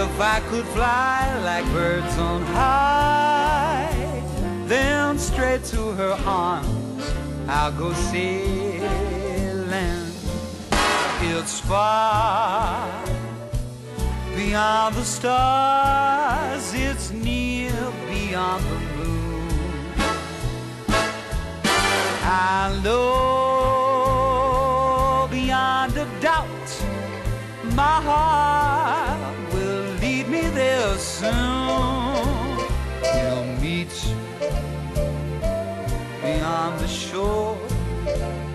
If I could fly like birds on high, then straight to her arms I'll go sailing. It's far beyond the stars, it's near beyond the moon. I know beyond a doubt my heart soon. We'll meet beyond the shore.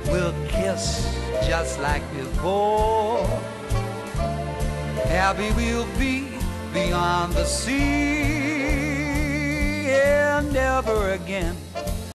We'll kiss just like before. Happy we'll be beyond the sea and never again